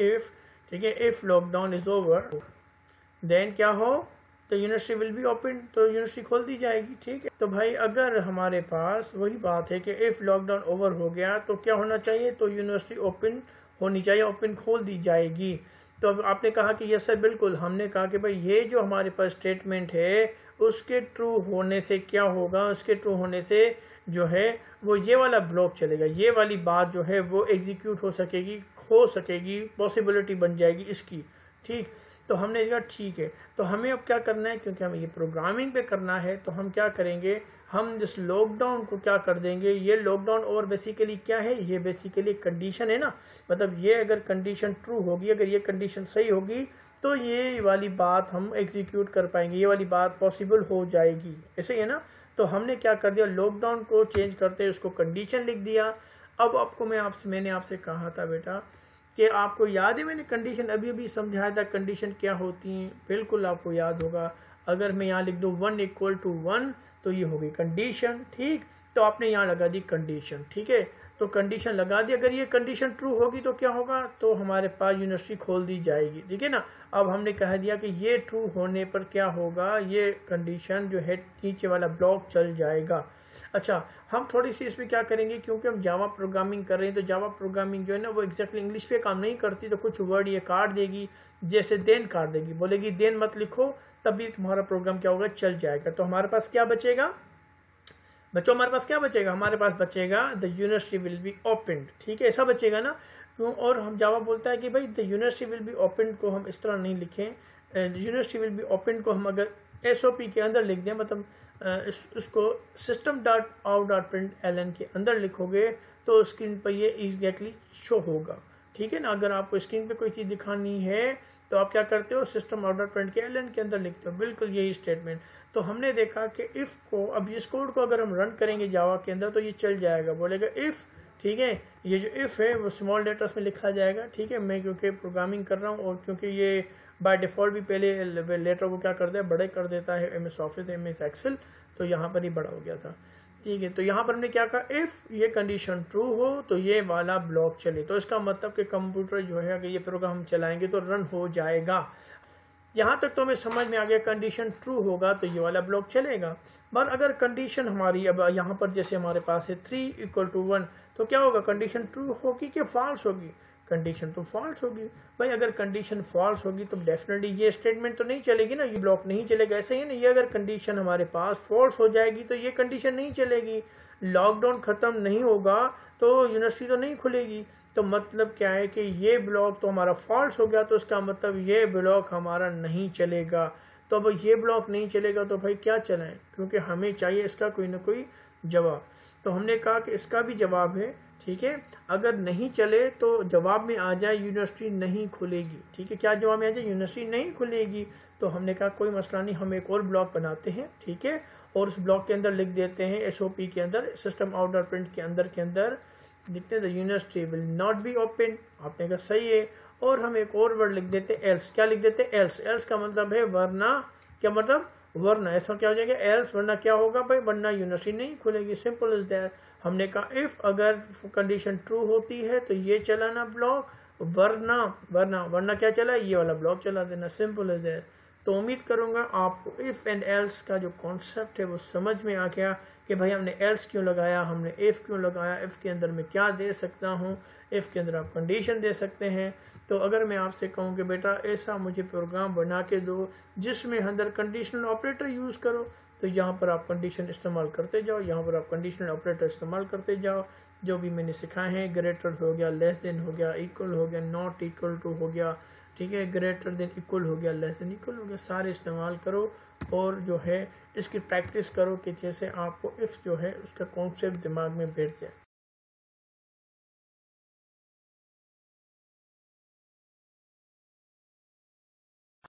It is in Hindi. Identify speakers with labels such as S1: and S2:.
S1: इफ़ ठीक है if lockdown is over then क्या हो? तो यूनिवर्सिटी विल बी ओपन तो यूनिवर्सिटी खोल दी जाएगी, ठीक है? तो भाई, अगर हमारे पास वही बात है कि इफ़ लॉकडाउन ओवर हो गया तो क्या होना चाहिए? तो यूनिवर्सिटी ओपन होनी चाहिए ओपन खोल दी जाएगी। तो अब आपने कहा कि यस सर बिल्कुल। हमने कहा कि भाई, ये जो हमारे पास स्टेटमेंट है, उसके ट्रू होने से क्या होगा? उसके ट्रू होने से जो है, वो ये वाला ब्लॉक चलेगा। ये वाली बात जो है, वो एग्जीक्यूट हो सकेगी हो सकेगी पॉसिबिलिटी बन जाएगी इसकी, ठीक? तो हमने कहा, ठीक है। तो हमें अब क्या करना है? क्योंकि हमें ये प्रोग्रामिंग पे करना है तो हम क्या करेंगे? हम इस लॉकडाउन को क्या कर देंगे? ये लॉकडाउन और बेसिकली क्या है? ये बेसिकली कंडीशन है ना? मतलब ये अगर कंडीशन ट्रू होगी, अगर ये कंडीशन सही होगी तो ये वाली बात हम एग्जीक्यूट कर पाएँगे, ये वाली बात पॉसिबल हो जाएगी। ऐसे ही है ना? तो हमने क्या कर दिया? लॉकडाउन को चेंज करते, उसको कंडीशन लिख दिया। अब आपको मैं आपसे, मैंने आपसे कहा था बेटा कि आपको याद है मैंने कंडीशन अभी अभी समझाया था कंडीशन क्या होती है। बिल्कुल आपको याद होगा। अगर मैं यहाँ लिख दूँ वन इक्वल टू वन तो ये होगी कंडीशन ठीक? तो आपने यहाँ लगा दी कंडीशन ठीक है? तो कंडीशन लगा दी। अगर ये कंडीशन ट्रू होगी तो क्या होगा? तो हमारे पास यूनिवर्सिटी खोल दी जाएगी। ठीक है ना? अब हमने कह दिया कि ये ट्रू होने पर क्या होगा? ये कंडीशन जो है, नीचे वाला ब्लॉक चल जाएगा। अच्छा हम थोड़ी सी इसमें क्या करेंगे? क्योंकि हम जावा प्रोग्रामिंग कर रहे हैं तो जावा प्रोग्रामिंग जो है ना, वो एक्जैक्टली इंग्लिश पे काम नहीं करती तो कुछ वर्ड ये काट देगी, जैसे देन काट देगी। बोलेगी देन मत लिखो, तभी तुम्हारा प्रोग्राम क्या होगा? चल जाएगा। तो हमारे पास क्या बचेगा? बच्चों हमारे पास क्या बचेगा? हमारे पास बचेगा the university will be open ठीक है ऐसा बचेगा ना? क्यों? और हम जावा बोलता है कि भाई the university will be open को हम इस तरह नहीं लिखें। यूनिवर्सिटी विल बी ओपन को हम अगर एसओपी के अंदर लिख दें मतलब इस, उसको system dot out dot print L N के अंदर लिखोगे तो स्क्रीन पर ये एग्जैक्टली शो होगा। ठीक है ना? अगर आपको स्क्रीन पे कोई चीज़ दिखानी है तो आप क्या करते हो? सिस्टम ऑर्डर प्रिंट के एलएन के अंदर लिखते हो। बिल्कुल यही स्टेटमेंट तो हमने देखा कि इफ़ को, अब इस कोड को अगर हम रन करेंगे जावा के अंदर तो ये चल जाएगा। बोलेगा इफ़ ठीक है? ये जो इफ़ है, वो स्मॉल लेटर्स में लिखा जाएगा, ठीक है? मैं क्योंकि प्रोग्रामिंग कर रहा हूँ और क्योंकि ये बाय डिफ़ॉल्ट भी पहले लेटर को क्या कर दिया बड़े कर देता है M S office M S Excel तो यहाँ पर ही बड़ा हो गया था। ठीक है तो यहाँ पर हमने क्या कहा? इफ़ ये कंडीशन ट्रू हो तो ये वाला ब्लॉक चले। तो इसका मतलब कि कंप्यूटर जो है, अगर ये प्रोग्राम हम चलाएँगे तो रन हो जाएगा। यहाँ तक तो हमें समझ में आ गया कंडीशन ट्रू होगा तो ये वाला ब्लॉक चलेगा। पर अगर कंडीशन हमारी, अब यहाँ पर जैसे हमारे पास है थ्री इक्वल टू वन तो क्या होगा? कंडीशन ट्रू होगी कि फॉल्स होगी? कंडीशन तो फॉल्स होगी। भाई, अगर कंडीशन फॉल्स होगी तो डेफिनेटली ये स्टेटमेंट तो नहीं चलेगी ना, ये ब्लॉक नहीं चलेगा। ऐसे ही ना, ये अगर कंडीशन हमारे पास फॉल्स हो जाएगी तो ये कंडीशन नहीं चलेगी। लॉकडाउन खत्म नहीं होगा तो यूनिवर्सिटी तो नहीं खुलेगी। तो मतलब क्या है कि ये ब्लॉक तो हमारा फॉल्स हो गया तो इसका मतलब ये ब्लॉक हमारा नहीं चलेगा। तो अब ये ब्लॉक नहीं चलेगा तो भाई क्या चलाएँ? क्योंकि हमें चाहिए इसका कोई ना कोई जवाब। तो हमने कहा कि इसका भी जवाब है, ठीक है? अगर नहीं चले तो जवाब में आ जाए यूनिवर्सिटी नहीं खुलेगी। ठीक है? क्या जवाब में आ जाए? यूनिवर्सिटी नहीं खुलेगी। तो हमने कहा, कोई मसला नहीं, हम एक और ब्लॉक बनाते हैं, ठीक है? और उस ब्लॉक के अंदर लिख देते हैं एसओपी के अंदर सिस्टम आउटडोर प्रिंट के अंदर के अंदर, लिखते हैं university will not be open आपने कहा, सही है। और हम एक और वर्ड लिख देते एल्स क्या लिख देते एल्स एल्स का मतलब है वरना, क्या मतलब? वरना। ऐसा क्या हो जाएगा? एल्स वरना क्या होगा भाई? वरना यूनिवर्सिटी नहीं खुलेगी। सिंपल इज़ दैट हमने कहा इफ़ अगर कंडीशन ट्रू होती है तो ये चलाना ब्लॉक वरना वरना वरना क्या चला? ये वाला ब्लॉक चला देना। सिंपल इज़ दैट तो उम्मीद करूँगा आपको इफ़ एंड एल्स का जो कॉन्सेप्ट है वो समझ में आ गया कि भाई हमने एल्स क्यों लगाया, हमने इफ़ क्यों लगाया इफ़ के अंदर मैं क्या दे सकता हूँ इफ़ के अंदर आप कंडीशन दे सकते हैं। तो अगर मैं आपसे कहूँ कि बेटा ऐसा मुझे प्रोग्राम बना के दो जिसमें अंदर कंडीशनल ऑपरेटर यूज़ करो तो यहाँ पर आप कंडीशन इस्तेमाल करते जाओ, यहाँ पर आप कंडीशनल ऑपरेटर इस्तेमाल करते जाओ, जो भी मैंने सिखाए हैं ग्रेटर हो गया लेस देन हो गया इक्वल हो गया नॉट इक्वल टू हो गया, ठीक है ग्रेटर देन इक्वल हो गया लेस देन इक्वल हो गया, सारे इस्तेमाल करो और जो है, इसकी प्रैक्टिस करो कि जैसे आपको इफ़ जो है, उसका कॉन्सेप्ट दिमाग में बैठ जाए।